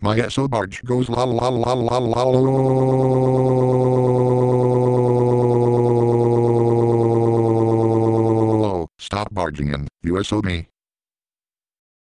My SO barge goes la la la la la la. Stop barging in, you USO me.